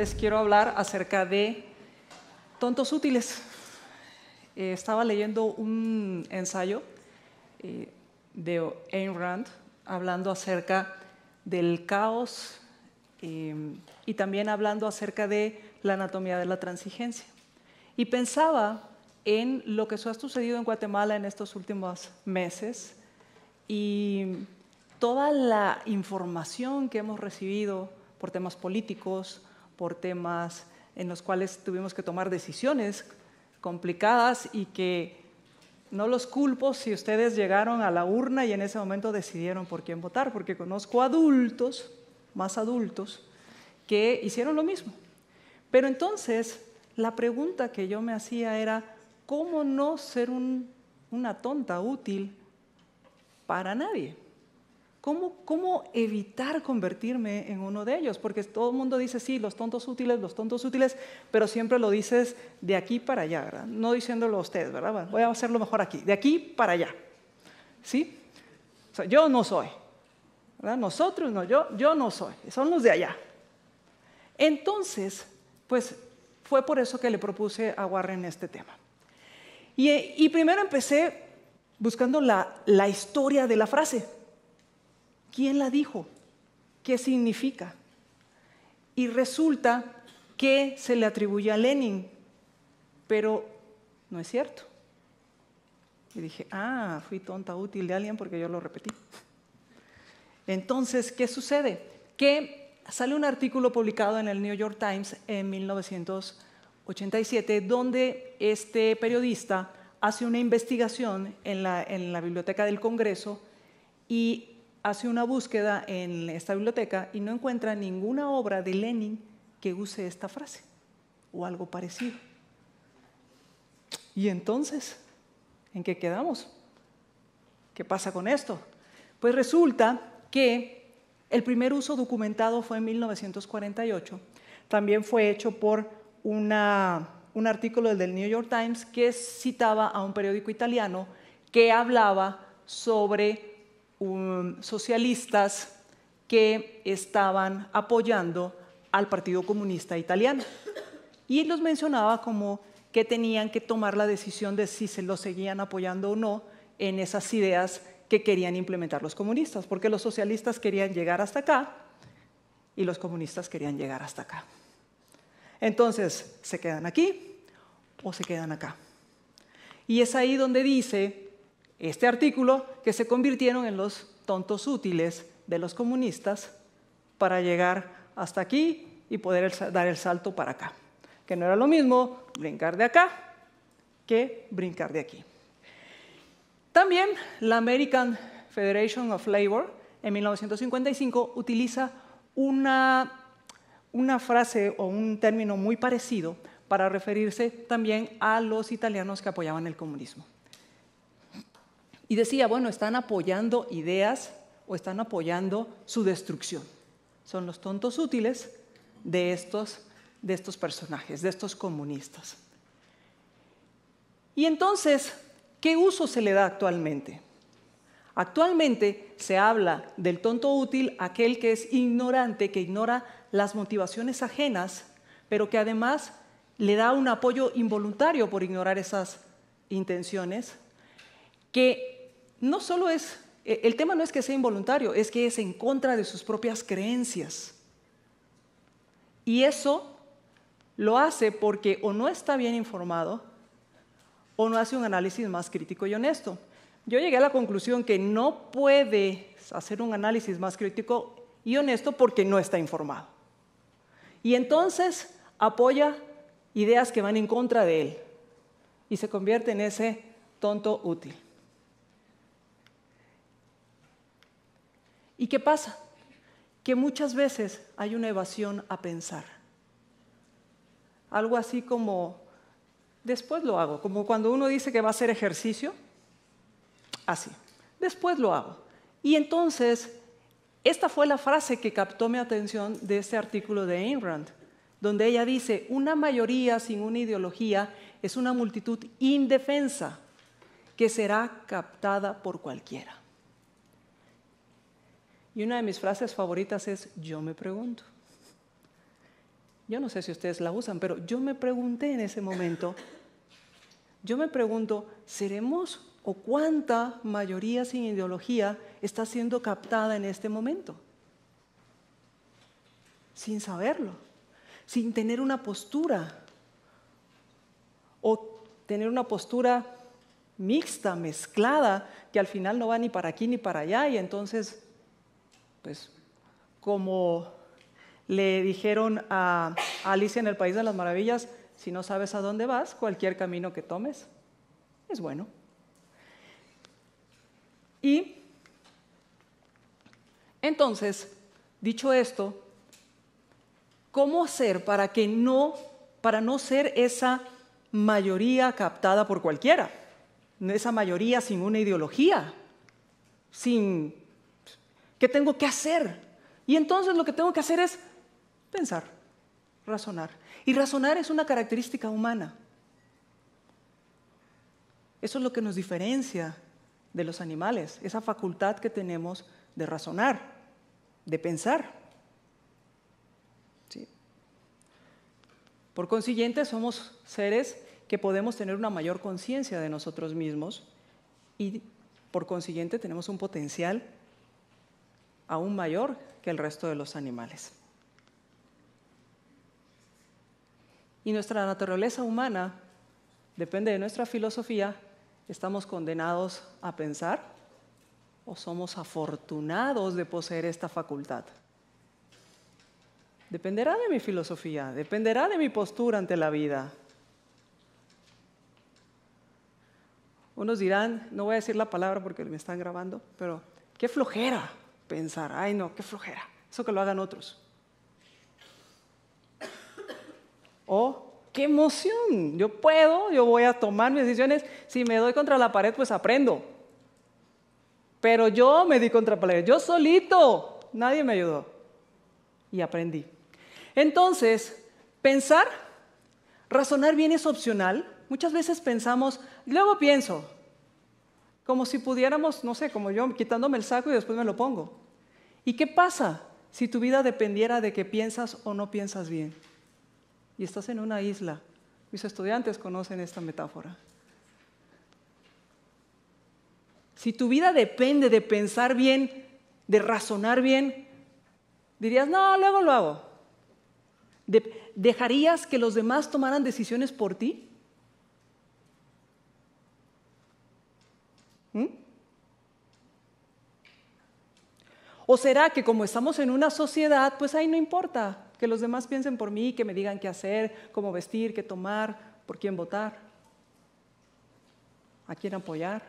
les quiero hablar acerca de tontos útiles. Eh, estaba leyendo un ensayo eh, de Ayn Rand hablando acerca del caos eh, y también hablando acerca de la anatomía de la transigencia. Y pensaba en lo que ha sucedido en Guatemala en estos últimos meses y toda la información que hemos recibido por temas políticos, por temas en los cuales tuvimos que tomar decisiones complicadas y que no los culpo si ustedes llegaron a la urna y en ese momento decidieron por quién votar, porque conozco adultos, más adultos, que hicieron lo mismo. Pero entonces, la pregunta que yo me hacía era, ¿cómo no ser una tonta útil para nadie? ¿Cómo, evitar convertirme en uno de ellos? Porque todo el mundo dice, sí, los tontos útiles, los tontos útiles, pero siempre lo dices de aquí para allá, ¿verdad? No diciéndolo a ustedes, ¿verdad? voy a hacerlo mejor aquí, de aquí para allá. ¿Sí? O sea, yo no soy. ¿verdad? Nosotros no, yo, yo no soy. Son los de allá. Entonces, pues fue por eso que le propuse a Warren este tema. Y, primero empecé buscando la, la historia de la frase. ¿Quién la dijo? ¿Qué significa? Y resulta que se le atribuye a Lenin, pero no es cierto. Y dije, ah, fui tonta útil de alguien porque yo lo repetí. Entonces, ¿qué sucede? Que sale un artículo publicado en el New York Times en 1987 donde este periodista hace una investigación en la, en la biblioteca del Congreso y hace una búsqueda en esta biblioteca y no encuentra ninguna obra de Lenin que use esta frase o algo parecido. Y entonces, ¿en qué quedamos? ¿Qué pasa con esto? Pues resulta que el primer uso documentado fue en 1948. También fue hecho por un artículo del New York Times que citaba a un periódico italiano que hablaba sobre socialistas que estaban apoyando al Partido Comunista Italiano. Y los mencionaba como que tenían que tomar la decisión de si se lo seguían apoyando o no en esas ideas que querían implementar los comunistas, porque los socialistas querían llegar hasta acá y los comunistas querían llegar hasta acá. Entonces, ¿se quedan aquí o se quedan acá? Y es ahí donde dice este artículo que se convirtieron en los tontos útiles de los comunistas para llegar hasta aquí y poder dar el salto para acá. Que no era lo mismo brincar de acá que brincar de aquí. También la American Federation of Labor en 1955 utiliza una, una frase o un término muy parecido para referirse también a los italianos que apoyaban el comunismo. Y decía, bueno, están apoyando ideas o están apoyando su destrucción. Son los tontos útiles de estos, de estos personajes, de estos comunistas. Y entonces, ¿qué uso se le da actualmente? Actualmente se habla del tonto útil, aquel que es ignorante, que ignora las motivaciones ajenas, pero que además le da un apoyo involuntario por ignorar esas intenciones, que no solo es, e, el tema no es que sea involuntario, es que es en contra de sus propias creencias. Y eso lo hace porque o no está bien informado o no hace un análisis más crítico y honesto. Yo llegué a la conclusión que no puede hacer un análisis más crítico y honesto porque no está informado. Y entonces apoya ideas que van en contra de él y se convierte en ese tonto útil. ¿Y qué pasa? Que muchas veces hay una evasión a pensar. Algo así como, después lo hago, como cuando uno dice que va a hacer ejercicio, así, después lo hago. Y entonces, esta fue la frase que captó mi atención de este artículo de Ayn Rand, donde ella dice, una mayoría sin una ideología es una multitud indefensa que será captada por cualquiera. Y una de mis frases favoritas es, yo me pregunto. Yo no sé si ustedes la usan, pero yo me pregunté en ese momento, yo me pregunto, ¿seremos o cuánta mayoría sin ideología está siendo captada en este momento? Sin saberlo, sin tener una postura o tener una postura mixta, mezclada, que al final no va ni para aquí ni para allá y entonces, pues, como le dijeron a Alicia en el País de las Maravillas, si no sabes a dónde vas, cualquier camino que tomes es bueno. Y entonces, dicho esto, ¿cómo hacer para que no, para no ser esa mayoría captada por cualquiera? Esa mayoría sin una ideología, sin ¿qué tengo que hacer? Y entonces lo que tengo que hacer es Pensar, razonar. Y razonar es una característica humana. Eso es lo que nos diferencia de los animales, esa facultad que tenemos de razonar, de pensar. Por consiguiente, somos seres que podemos tener una mayor conciencia de nosotros mismos y por consiguiente tenemos un potencial aún mayor que el resto de los animales. Y nuestra naturaleza humana, depende de nuestra filosofía, estamos condenados a pensar o somos afortunados de poseer esta facultad. Dependerá de mi filosofía, dependerá de mi postura ante la vida. Unos dirán, no voy a decir la palabra porque me están grabando, pero qué flojera pensar, ay no, qué flojera, eso que lo hagan otros. O, qué emoción, yo puedo, yo voy a tomar mis decisiones, si me doy contra la pared, pues aprendo. Pero yo me di contra la pared, yo solito, nadie me ayudó. Y aprendí. Entonces, pensar, razonar bien es opcional. Muchas veces pensamos, luego pienso, como si pudiéramos, no sé, como yo, quitándome el saco y después me lo pongo. ¿Y qué pasa si tu vida dependiera de que piensas o no piensas bien? y estás en una isla. Mis estudiantes conocen esta metáfora. Si tu vida depende de pensar bien, de razonar bien, dirías, no, luego lo hago. ¿Dejarías que los demás tomaran decisiones por ti? ¿Mm? ¿O será que como estamos en una sociedad, pues ahí no importa? que los demás piensen por mí, que me digan qué hacer, cómo vestir, qué tomar, por quién votar, a quién apoyar.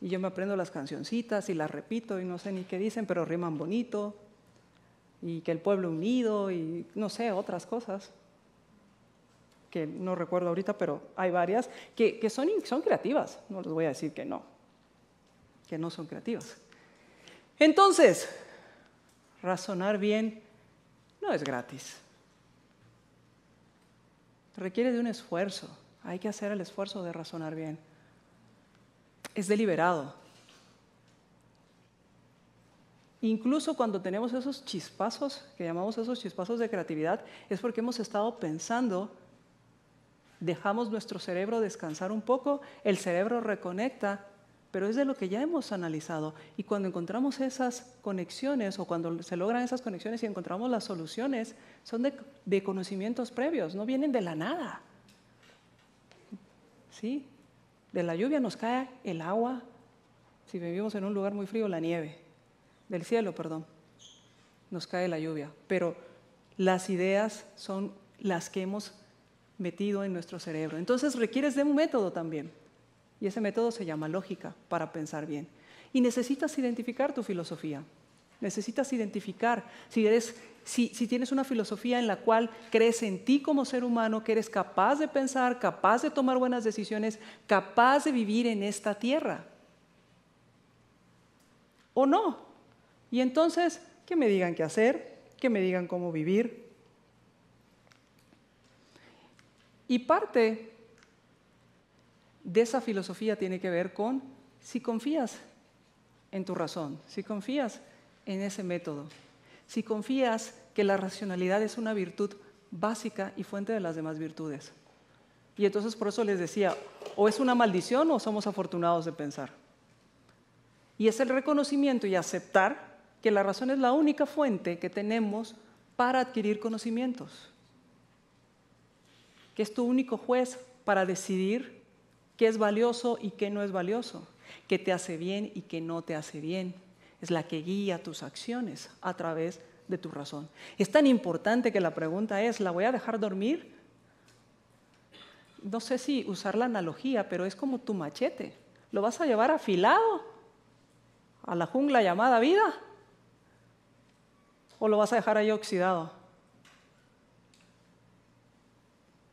Y yo me aprendo las cancioncitas y las repito y no sé ni qué dicen, pero riman bonito. Y que el pueblo unido y no sé, otras cosas que no recuerdo ahorita, pero hay varias que, que son, son creativas. No les voy a decir que no, que no son creativas. Entonces, razonar bien no es gratis. Requiere de un esfuerzo. Hay que hacer el esfuerzo de razonar bien. Es deliberado. Incluso cuando tenemos esos chispazos, que llamamos esos chispazos de creatividad, es porque hemos estado pensando, dejamos nuestro cerebro descansar un poco, el cerebro reconecta pero es de lo que ya hemos analizado. Y cuando encontramos esas conexiones o cuando se logran esas conexiones y encontramos las soluciones, son de, conocimientos previos, no vienen de la nada. ¿Sí? De la lluvia nos cae el agua, si vivimos en un lugar muy frío, la nieve. Del cielo, perdón, nos cae la lluvia. Pero las ideas son las que hemos metido en nuestro cerebro. Entonces requieres de un método también. Y ese método se llama lógica para pensar bien. Y necesitas identificar tu filosofía. Necesitas identificar si, eres, si, tienes una filosofía en la cual crees en ti como ser humano, que eres capaz de pensar, capaz de tomar buenas decisiones, capaz de vivir en esta tierra. ¿O no? Y entonces, que me digan qué hacer, que me digan cómo vivir. Y parte de esa filosofía tiene que ver con si confías en tu razón, si confías en ese método, si confías que la racionalidad es una virtud básica y fuente de las demás virtudes. Y entonces por eso les decía, o es una maldición o somos afortunados de pensar. Y es el reconocimiento y aceptar que la razón es la única fuente que tenemos para adquirir conocimientos, que es tu único juez para decidir qué es valioso y qué no es valioso, qué te hace bien y qué no te hace bien. Es la que guía tus acciones a través de tu razón. Es tan importante que la pregunta es, ¿la voy a dejar dormir? No sé si usar la analogía, pero es como tu machete. ¿Lo vas a llevar afilado a la jungla llamada vida? ¿O lo vas a dejar ahí oxidado?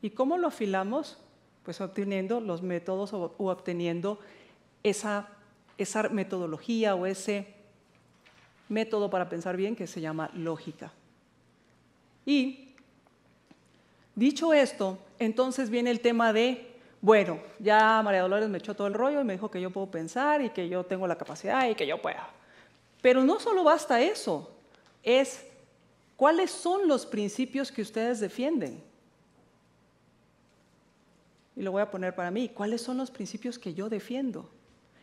¿Y cómo lo afilamos? Pues obteniendo los métodos o, obteniendo esa, esa metodología o ese método para pensar bien que se llama lógica. Y dicho esto, entonces viene el tema de, bueno, ya María Dolores me echó todo el rollo y me dijo que yo puedo pensar y que yo tengo la capacidad y que yo pueda. Pero no solo basta eso, es cuáles son los principios que ustedes defienden. Y lo voy a poner para mí, ¿cuáles son los principios que yo defiendo?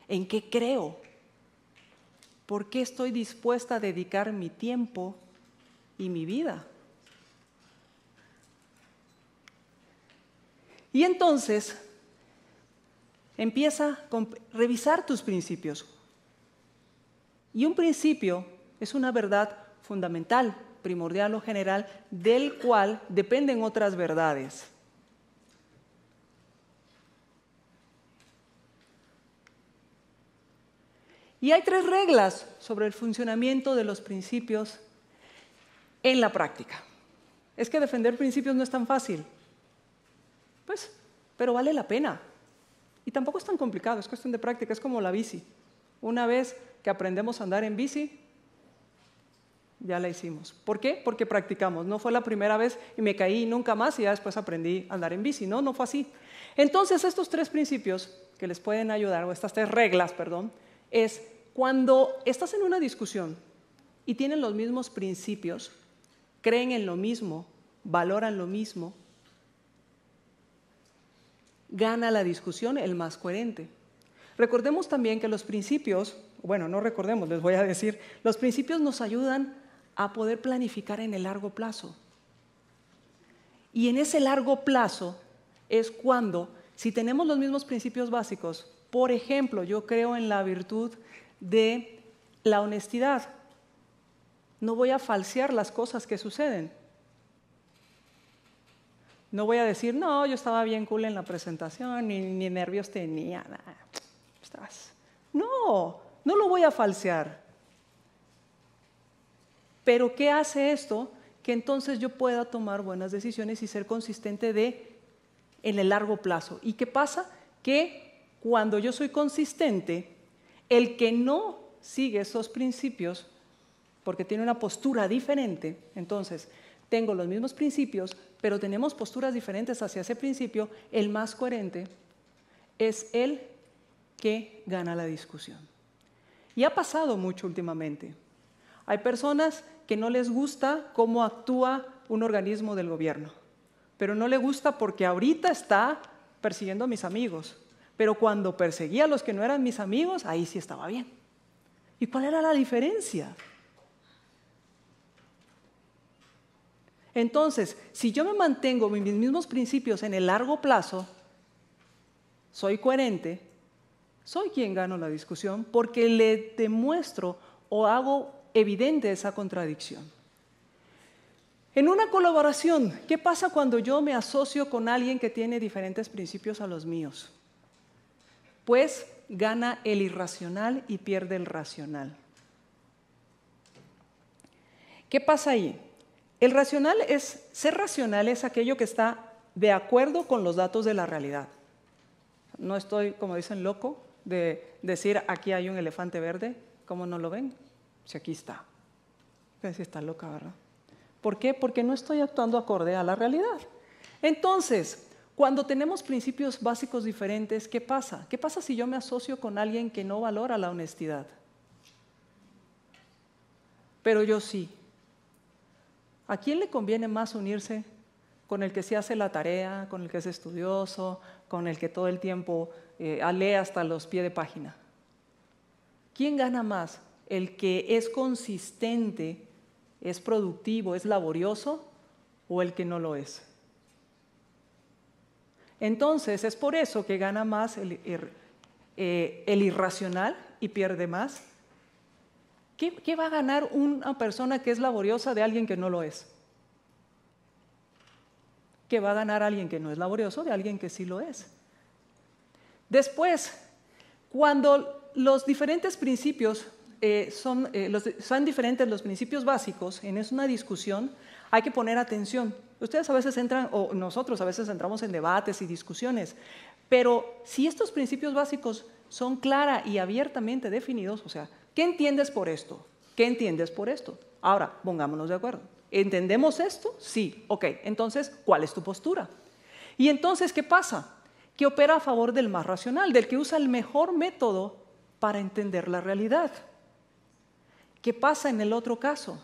¿En qué creo? ¿Por qué estoy dispuesta a dedicar mi tiempo y mi vida? Y entonces empieza a revisar tus principios. Y un principio es una verdad fundamental, primordial o general, del cual dependen otras verdades. Y hay tres reglas sobre el funcionamiento de los principios en la práctica. Es que defender principios no es tan fácil. Pues, pero vale la pena. Y tampoco es tan complicado, es cuestión de práctica, es como la bici. Una vez que aprendemos a andar en bici, ya la hicimos. ¿Por qué? Porque practicamos. No fue la primera vez y me caí nunca más y ya después aprendí a andar en bici. No, no fue así. Entonces, estos tres principios que les pueden ayudar, o estas tres reglas, perdón, es cuando estás en una discusión y tienen los mismos principios, creen en lo mismo, valoran lo mismo, gana la discusión el más coherente. Recordemos también que los principios, bueno, no recordemos, les voy a decir, los principios nos ayudan a poder planificar en el largo plazo. Y en ese largo plazo es cuando, si tenemos los mismos principios básicos, por ejemplo, yo creo en la virtud de la honestidad. No voy a falsear las cosas que suceden. No voy a decir, no, yo estaba bien cool en la presentación, ni, nervios tenía. No, no lo voy a falsear. Pero ¿qué hace esto? Que entonces yo pueda tomar buenas decisiones y ser consistente de en el largo plazo. ¿Y qué pasa? Que cuando yo soy consistente, el que no sigue esos principios, porque tiene una postura diferente, entonces tengo los mismos principios, pero tenemos posturas diferentes hacia ese principio, el más coherente es el que gana la discusión. Y ha pasado mucho últimamente. Hay personas que no les gusta cómo actúa un organismo del gobierno, pero no le gusta porque ahorita está persiguiendo a mis amigos, pero cuando perseguía a los que no eran mis amigos, ahí sí estaba bien. ¿Y cuál era la diferencia? Entonces, si yo me mantengo en mis mismos principios en el largo plazo, soy coherente, soy quien gano la discusión porque le demuestro o hago evidente esa contradicción. En una colaboración, ¿qué pasa cuando yo me asocio con alguien que tiene diferentes principios a los míos? Pues gana el irracional y pierde el racional. ¿Qué pasa ahí? El racional es, ser racional es aquello que está de acuerdo con los datos de la realidad. No estoy, como dicen, loco de decir aquí hay un elefante verde, ¿cómo no lo ven? Si aquí está. Si está loca, ¿verdad? ¿Por qué? Porque no estoy actuando acorde a la realidad. Entonces, cuando tenemos principios básicos diferentes, ¿qué pasa? ¿Qué pasa si yo me asocio con alguien que no valora la honestidad? Pero yo sí. ¿A quién le conviene más unirse con el que se hace la tarea, con el que es estudioso, con el que todo el tiempo eh, lee hasta los pies de página? ¿Quién gana más? ¿El que es consistente, es productivo, es laborioso o el que no lo es? Entonces es por eso que gana más el, eh, irracional y pierde más. ¿Qué va a ganar una persona que es laboriosa de alguien que no lo es? ¿Qué va a ganar alguien que no es laborioso de alguien que sí lo es? Después, cuando los diferentes principios eh, son, eh, son diferentes los principios básicos, en es una discusión, hay que poner atención. Ustedes a veces entran, o nosotros a veces entramos en debates y discusiones, pero si estos principios básicos son clara y abiertamente definidos, o sea, ¿qué entiendes por esto? ¿Qué entiendes por esto? Ahora, pongámonos de acuerdo. ¿Entendemos esto? Sí. Ok, entonces, ¿cuál es tu postura? Y entonces, ¿qué pasa? Que opera a favor del más racional, del que usa el mejor método para entender la realidad. ¿Qué pasa en el otro caso?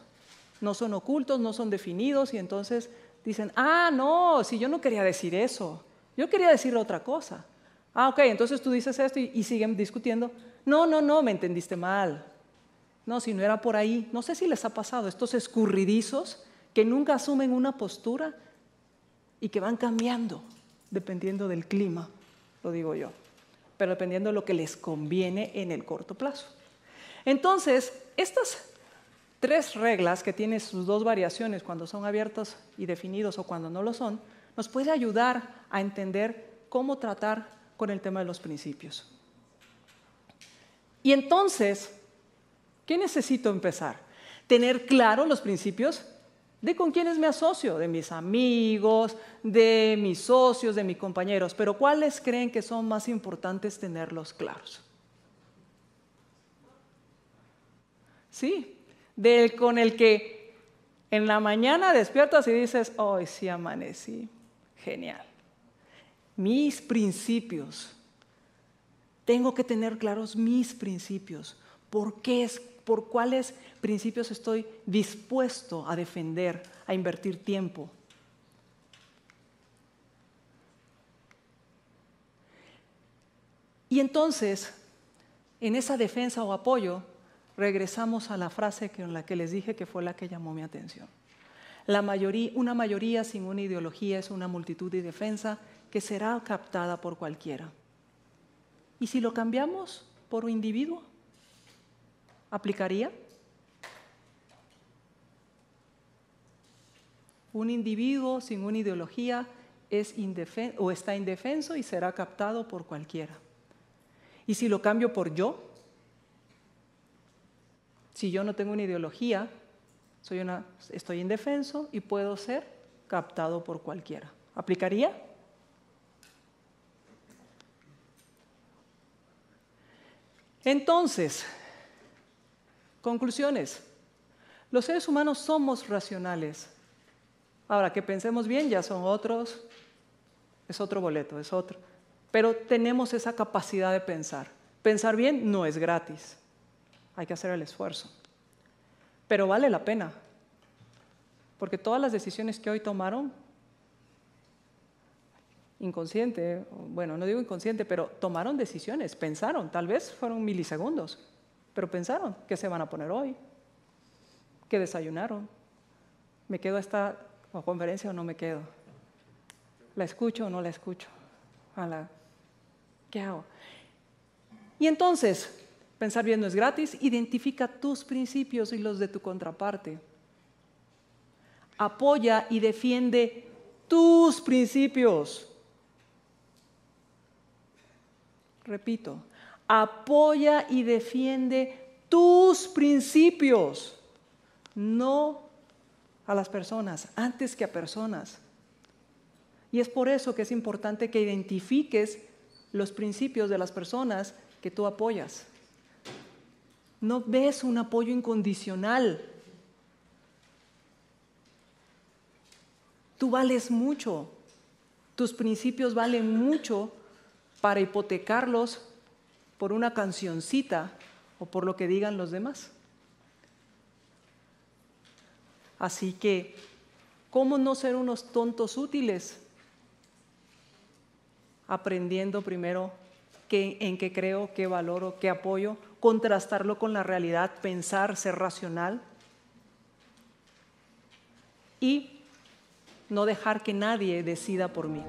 No son ocultos, no son definidos y entonces dicen, ah, no, si yo no quería decir eso, yo quería decir otra cosa. Ah, ok, entonces tú dices esto y, y siguen discutiendo. No, no, no, me entendiste mal. No, si no era por ahí. No sé si les ha pasado estos escurridizos que nunca asumen una postura y que van cambiando dependiendo del clima, lo digo yo, pero dependiendo de lo que les conviene en el corto plazo. Entonces, estas tres reglas que tienen sus dos variaciones cuando son abiertos y definidos o cuando no lo son, nos puede ayudar a entender cómo tratar con el tema de los principios. Y entonces, ¿Qué necesito empezar? Tener claro los principios de con quiénes me asocio, de mis amigos, de mis socios, de mis compañeros, pero ¿cuáles creen que son más importantes tenerlos claros? Sí, del con el que en la mañana despiertas y dices, hoy sí amanecí, genial. Mis principios, tengo que tener claros mis principios. ¿Por qué es por cuáles principios estoy dispuesto a defender, a invertir tiempo. Y entonces, en esa defensa o apoyo, regresamos a la frase con la que les dije que fue la que llamó mi atención. La mayoría, una mayoría sin una ideología es una multitud de defensa que será captada por cualquiera. ¿Y si lo cambiamos por un individuo? ¿Aplicaría? Un individuo sin una ideología es o está indefenso y será captado por cualquiera. Y si lo cambio por yo, si yo no tengo una ideología, soy una, estoy indefenso y puedo ser captado por cualquiera. ¿Aplicaría? Entonces, Conclusiones. Los seres humanos somos racionales. Ahora, que pensemos bien ya son otros, es otro boleto, es otro. Pero tenemos esa capacidad de pensar. Pensar bien no es gratis. Hay que hacer el esfuerzo. Pero vale la pena. Porque todas las decisiones que hoy tomaron, inconsciente, bueno, no digo inconsciente, pero tomaron decisiones, pensaron, tal vez fueron milisegundos. Pero pensaron, ¿qué se van a poner hoy? ¿Qué desayunaron? ¿Me quedo a esta conferencia o no me quedo? ¿La escucho o no la escucho? ¿Qué hago? Y entonces, pensar bien no es gratis, identifica tus principios y los de tu contraparte. Apoya y defiende tus principios. Repito, apoya y defiende tus principios, no a las personas, antes que a personas. Y es por eso que es importante que identifiques los principios de las personas que tú apoyas. No ves un apoyo incondicional. Tú vales mucho. Tus principios valen mucho para hipotecarlos por una cancioncita o por lo que digan los demás. Así que ¿Cómo no ser unos tontos útiles? Aprendiendo primero en qué creo, qué valoro, qué apoyo, contrastarlo con la realidad, pensar, ser racional y no dejar que nadie decida por mí.